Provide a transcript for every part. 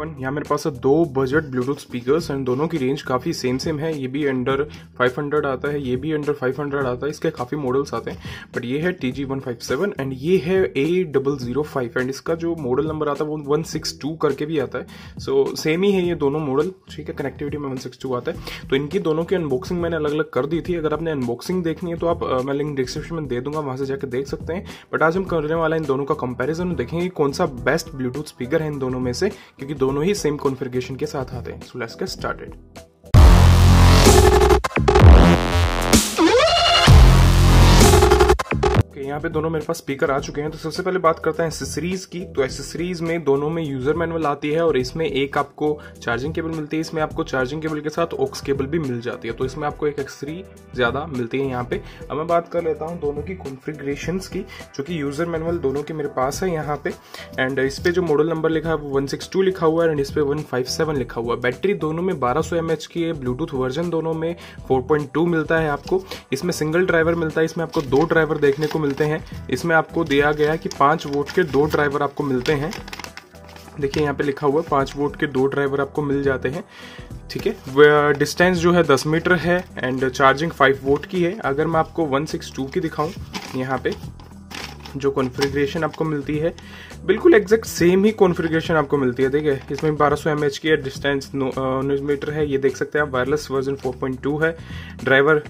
One यहाँ मेरे पास है दो बजट ब्लूटूथ स्पीकर्स एंड दोनों की रेंज काफ़ी सेम सेम है ये भी अंडर 500 आता है ये भी अंडर 500 आता है इसके काफ़ी मॉडल्स आते हैं बट ये है T G one five seven and ये है A double zero five and इसका जो मॉडल नंबर आता है वो वन सिक्स टू करके भी आता है सो so, सेम ही है ये दोनों मॉडल ठीक है कनेक्टिविटी में वन सिक्स टू आता है तो इनकी दोनों की अनबॉक्सिंग मैंने अलग अलग कर दी थी अगर आपने अनबॉक्सिंग देखनी है तो आप मैं लिंक डिस्क्रिप्शन में दे दूँगा वहाँ से जाकर देख सकते हैं बट आज हम करने वाला इन दोनों का कंपेरिजन देखेंगे कौन सा बेस्ट ब्लूटूथ स्पीकर है इन दोनों में से क्योंकि दोनों ही सेम कॉन्फ़िगरेशन के साथ आते हैं। सो लेट्स गेट स्टार्टेड यहाँ पे दोनों मेरे पास स्पीकर आ चुके हैं। तो सबसे पहले बात करते हैं एसेसरीज की। तो एसेसरीज में दोनों में यूज़र मैनुअल आती है और इसमें एक आपको चार्जिंग केबल मिलती है। इसमें आपको चार्जिंग केबल के साथ ऑक्स केबल भी मिल जाती है। तो इसमें आपको एक एक्सरी ज़्यादा मिलती है यहाँ पे। अब मैं बात कर लेता हूँ दोनों की कॉन्फ़िगरेशन की, जो कि यूज़र मैनुअल दोनों के मेरे पास है यहाँ पे। एंड इस पे जो मॉडल नंबर लिखा है वो वन लिखा हुआ है एंड इस पे वन फाइव सेवन लिखा हुआ है। बैटरी दोनों में बारह सौ की है। ब्लूटूथ वर्जन दोनों में फोर पॉइंट टू मिलता है आपको। इसमें सिंगल ड्राइवर मिलता है। इसमें आपको दो ड्राइवर देखने को मिलते हैं। इसमें आपको दिया गया है कि पाँच वोट के दो ड्राइवर आपको मिलते हैं। देखिए, यहाँ पे लिखा हुआ है, पाँच वोट के दो ड्राइवर आपको मिल जाते हैं। ठीक है? डिस्टेंस जो है दस मीटर है, एंड चार्जिंग फाइव वोट की है। अगर मैं आपको वन सिक्स टू की दिखाऊँ, यहाँ पे। जो कॉन्फ़िगरेशन आपको मिलती है। बिल्कुल एग्जैक्ट सेम ही कॉन्फ़िगरेशन आपको मिलती है देखिए इसमें 1200 सौ की है डिस्टेंस उन्नीस मीटर है ये देख सकते हैं आप वायरलेस वर्जन 4.2 है ड्राइवर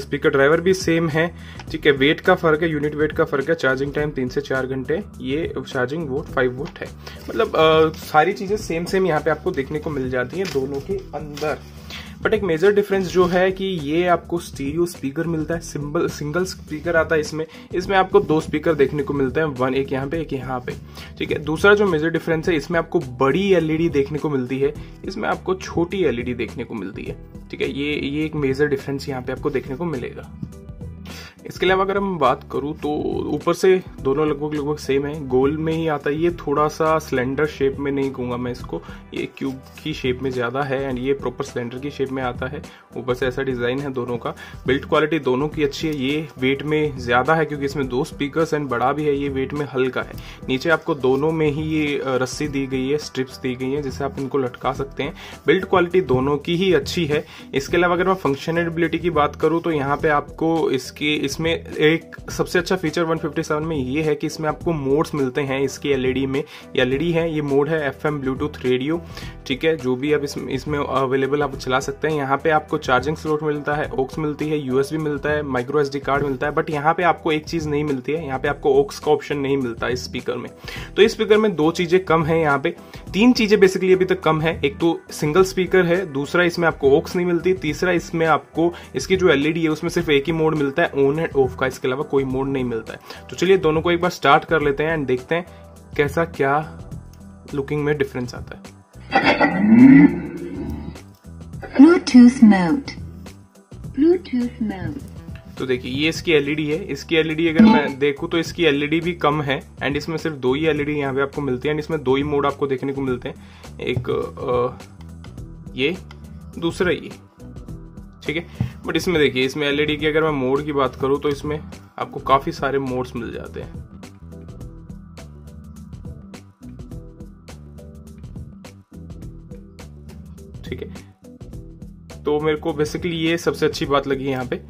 स्पीकर ड्राइवर भी सेम है ठीक है? वेट का फ़र्क है यूनिट वेट का फ़र्क है चार्जिंग टाइम तीन से चार घंटे ये चार्जिंग वोट फाइव वोट है। मतलब आ, सारी चीज़ें सेम सेम यहाँ पे आपको देखने को मिल जाती हैं दोनों के अंदर। बट एक मेजर डिफरेंस जो है कि ये आपको स्टीरियो स्पीकर मिलता है सिंबल सिंगल स्पीकर आता है इसमें। इसमें आपको दो स्पीकर देखने को मिलते हैं। वन एक यहाँ पे, एक यहाँ पे। ठीक है? दूसरा जो मेजर डिफरेंस है, इसमें आपको बड़ी एलईडी देखने को मिलती है। इसमें आपको छोटी एलईडी देखने को मिलती है। ठीक है? ये ये एक मेजर डिफरेंस यहाँ पे आपको देखने को मिलेगा। इसके अलावा अगर हम बात करूँ तो ऊपर से दोनों लगभग लगभग सेम है। गोल में ही आता है। ये थोड़ा सा सिलेंडर शेप में नहीं कहूँगा मैं इसको। ये क्यूब की शेप में ज़्यादा है एंड ये प्रॉपर सिलेंडर की शेप में आता है। ऊपर से ऐसा डिज़ाइन है दोनों का। बिल्ड क्वालिटी दोनों की अच्छी है, ये वेट में ज़्यादा है क्योंकि इसमें दो स्पीकर एंड बड़ा भी है, ये वेट में हल्का है। नीचे आपको दोनों में ही ये रस्सी दी गई है स्ट्रिप्स दी गई है जिसे आप इनको लटका सकते हैं। बिल्ड क्वालिटी दोनों की ही अच्छी है। इसके अलावा अगर मैं फंक्शनबिलिटी की बात करूँ तो यहाँ पे आपको इसकी, इसमें एक सबसे अच्छा फीचर 157 में ये है कि इसमें आपको मोड्स मिलते हैं इसकी एलईडी में। एलईडी है, ये मोड है एफ़ एम ब्लूटूथ रेडियो ठीक है? जो भी आप इसमें इसमें अवेलेबल आप चला सकते हैं। यहाँ पे आपको चार्जिंग स्लोट मिलता है ओक्स मिलती है यूएसबी मिलता है माइक्रो एस कार्ड मिलता है बट यहाँ पे आपको एक चीज़ नहीं मिलती है, यहाँ पे आपको ओक्स का ऑप्शन नहीं मिलता इस स्पीकर में। तो इस स्पीकर में दो चीज़ें कम है यहाँ पे। तीन चीज़ें बेसिकली अभी तक कम है। एक तो सिंगल स्पीकर है, दूसरा इसमें आपको ओक्स नहीं मिलती, तीसरा इसमें आपको इसकी जो एलईडी है उसमें सिर्फ़ एक ही मोड मिलता है ऑन एंड ऑफ़ का, इसके अलावा कोई मोड नहीं मिलता है। तो चलिए दोनों को एक बार स्टार्ट कर लेते हैं एंड देखते हैं कैसा, क्या लुकिंग में डिफरेंस आता है। ब्लूटूथ मोड ब्लूटूथ मोड तो देखिए ये इसकी एलईडी है। इसकी एलईडी अगर मैं देखूँ तो इसकी एलईडी भी कम है। एंड इसमें सिर्फ़ दो ही एलईडी यहाँ पे आपको मिलती है। एंड इसमें दो ही मोड आपको देखने को मिलते हैं। एक आ, ये दूसरा ये। ठीक है? बट इसमें देखिए इसमें एलईडी की अगर मैं मोड की बात करूँ तो इसमें आपको काफ़ी सारे मोड्स मिल जाते हैं। ठीक है? तो मेरे को बेसिकली ये सबसे अच्छी बात लगी यहाँ पे।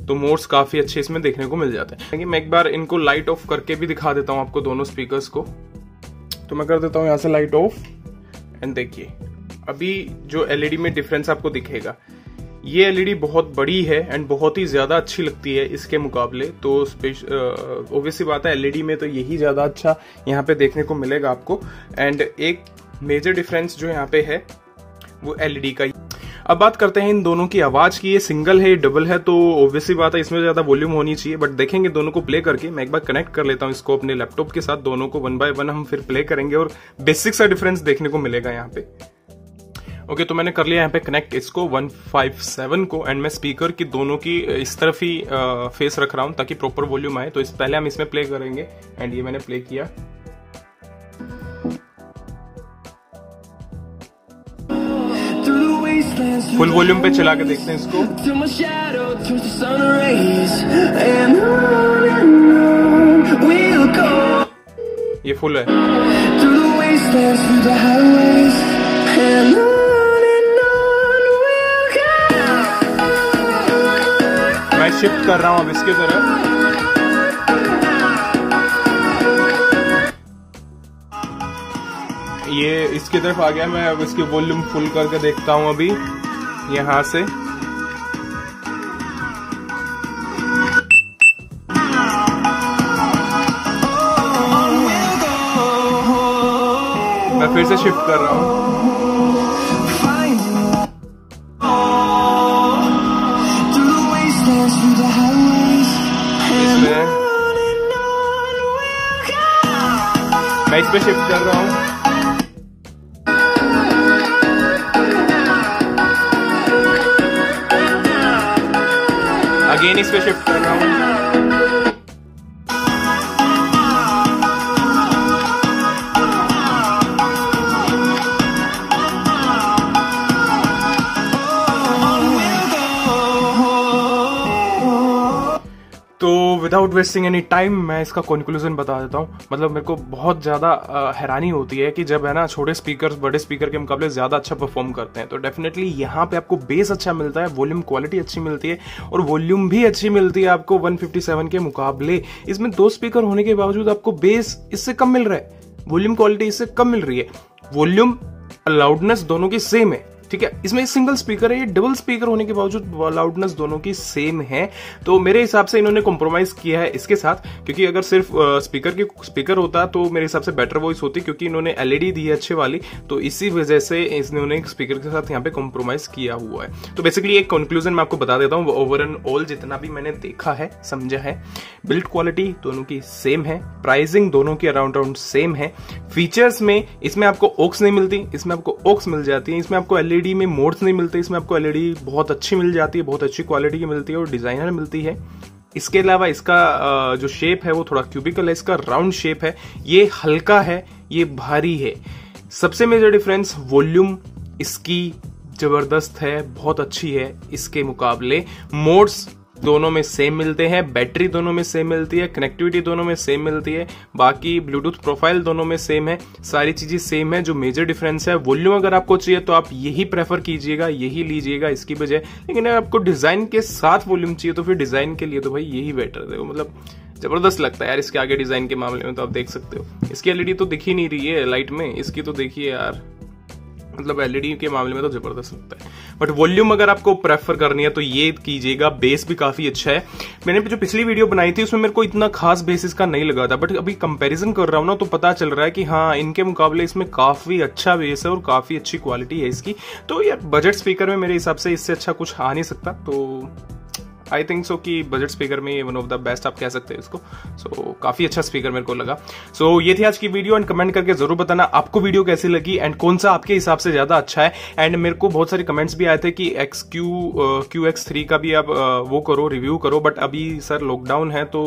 तो मोड्स काफ़ी अच्छे इसमें देखने को मिल जाते हैं। मैं एक बार इनको लाइट ऑफ़ करके भी दिखा देता हूँ आपको दोनों स्पीकर्स को। तो मैं कर देता हूँ यहाँ से लाइट ऑफ़ एंड देखिए, अभी जो एलईडी में डिफरेंस आपको दिखेगा, ये एलईडी बहुत बड़ी है एंड बहुत ही ज़्यादा अच्छी लगती है इसके मुकाबले। तो ओबियसली बात है एलईडी में तो यही ज़्यादा अच्छा यहाँ पे देखने को मिलेगा आपको। एंड एक मेजर डिफरेंस जो यहाँ पे है, वो एलईडी का अब बात करते हैं इन दोनों की आवाज़ की। ये सिंगल है डबल है तो ऑब्वियसली बात है इसमें ज़्यादा वॉल्यूम होनी चाहिए बट देखेंगे दोनों को प्ले करके। मैं एक बार कनेक्ट कर लेता हूँ इसको अपने लैपटॉप के साथ। दोनों को वन बाय वन हम फिर प्ले करेंगे और बेसिक सा डिफरेंस देखने को मिलेगा यहाँ पे। ओके okay, तो मैंने कर लिया यहाँ पे कनेक्ट इसको 157 को एंड मैं स्पीकर की दोनों की इस तरफ़ ही फेस रख रहा हूँ ताकि प्रॉपर वॉल्यूम आए। तो इस पहले हम इसमें प्ले करेंगे एंड ये मैंने प्ले किया। फुल वॉल्यूम पे चला के देखते हैं इसको। ये फुल है। मैं शिफ्ट कर रहा हूँ अब इसके तरफ़ ये इसकी तरफ़ आ गया मैं अब इसकी वॉल्यूम फुल करके देखता हूँ अभी। यहाँ से। मैं फिर से शिफ्ट कर रहा हूँ। मैं इस पे शिफ्ट कर रहा हूँ। अगेन इस पे शिफ्ट कर रहा हूँ विदाउट वेस्टिंग एनी टाइम मैं इसका कंक्लूजन बता देता हूँ। मतलब मेरे को बहुत ज़्यादा हैरानी होती है कि जब है ना छोटे स्पीकर बड़े स्पीकर के मुकाबले ज़्यादा अच्छा परफॉर्म करते हैं तो डेफिनेटली यहाँ पे आपको बेस अच्छा मिलता है वॉल्यूम क्वालिटी अच्छी मिलती है, और वॉल्यूम भी अच्छी मिलती है आपको 157 के मुकाबले। इसमें दो स्पीकर होने के बावजूद आपको बेस इससे कम मिल रहा है वॉल्यूम क्वालिटी इससे कम मिल रही है। वॉल्यूम लाउडनेस दोनों की सेम है। ठीक है? इसमें सिंगल स्पीकर है, ये डबल स्पीकर होने के बावजूद लाउडनेस दोनों की सेम है। तो मेरे हिसाब से इन्होंने कॉम्प्रोमाइज किया है इसके साथ, क्योंकि अगर सिर्फ़ स्पीकर की स्पीकर होता तो मेरे हिसाब से बेटर वॉइस होती, क्योंकि इन्होंने एलईडी दी है अच्छे वाली। तो इसी वजह से इन्होंने स्पीकर के साथ यहाँ पे कॉम्प्रोमाइज किया हुआ है। तो बेसिकली एक कंक्लूजन मैं आपको बता देता हूँ ओवर एंड ऑल जितना भी मैंने देखा है, समझा है। बिल्ड क्वालिटी दोनों की सेम है प्राइसिंग दोनों की अराउंड अराउंड सेम है। फीचर्स में इसमें आपको ओक्स नहीं मिलती, इसमें आपको ओक्स मिल जाती है, इसमें आपको एलईडी में मोड्स नहीं मिलते, इसमें आपको एलईडी बहुत अच्छी मिल जाती है, बहुत अच्छी क्वालिटी की मिलती है और डिज़ाइनर मिलती है। इसके अलावा इसका जो शेप है वो थोड़ा क्यूबिकल है, इसका राउंड शेप है, ये हल्का है, ये भारी है। सबसे मेजर डिफरेंस वॉल्यूम इसकी ज़बरदस्त है, बहुत अच्छी है इसके मुकाबले। मोड्स दोनों में सेम मिलते हैं बैटरी दोनों में सेम मिलती है कनेक्टिविटी दोनों में सेम मिलती है, बाकी ब्लूटूथ प्रोफ़ाइल दोनों में सेम है, सारी चीज़ें सेम है, जो मेजर डिफरेंस है वॉल्यूम अगर आपको चाहिए तो आप यही प्रेफर कीजिएगा, यही लीजिएगा, इसकी बजाय, लेकिन अगर आपको डिज़ाइन के साथ वॉल्यूम चाहिए तो फिर डिज़ाइन के लिए तो भाई यही बेटर है मतलब ज़बरदस्त लगता है यार इसके आगे डिज़ाइन के मामले में तो आप देख सकते हो। इसकी एलईडी तो दिख ही नहीं रही है लाइट में, इसकी तो देखिए यार मतलब एलईडी के मामले में तो ज़बरदस्त लगता है। बट वॉल्यूम अगर आपको प्रेफर करनी है तो ये कीजिएगा। बेस भी काफ़ी अच्छा है। मैंने जो पिछली वीडियो बनाई थी, उसमें मेरे को इतना खास बेसिस का नहीं लगा था। बट अभी कंपेरिजन कर रहा हूँ ना तो पता चल रहा है कि हाँ इनके मुकाबले इसमें काफ़ी अच्छा बेस है और काफ़ी अच्छी क्वालिटी है इसकी। तो यार बजट स्पीकर में मेरे हिसाब से इससे अच्छा कुछ आ नहीं सकता तो आई थिंक सो कि बजट स्पीकर में ये वन ऑफ़ द बेस्ट आप कह सकते हैं इसको। सो so, काफ़ी अच्छा स्पीकर मेरे को लगा। सो so, ये थी आज की वीडियो एंड कमेंट करके ज़रूर बताना आपको वीडियो कैसी लगी एंड कौन सा आपके हिसाब से ज़्यादा अच्छा है। एंड मेरे को बहुत सारे कमेंट्स भी आए थे कि X Q Q X three का भी आप uh, वो करो रिव्यू करो। बट अभी सर लॉकडाउन है तो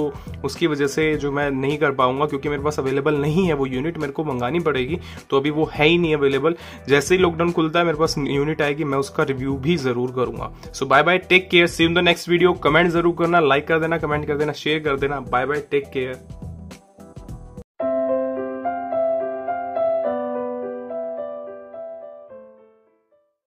उसकी वजह से जो मैं नहीं कर पाऊँगा क्योंकि मेरे पास अवेलेबल नहीं है वो यूनिट मेरे को मंगानी पड़ेगी। तो अभी वो है ही नहीं अवेलेबल जैसे ही लॉकडाउन खुलता है मेरे पास यूनिट आएगी मैं उसका रिव्यू भी ज़रूर करूँगा। So bye bye take care see in the next video comment ज़रूर करना लाइक कर देना कमेंट कर देना शेयर कर देना. Bye bye take care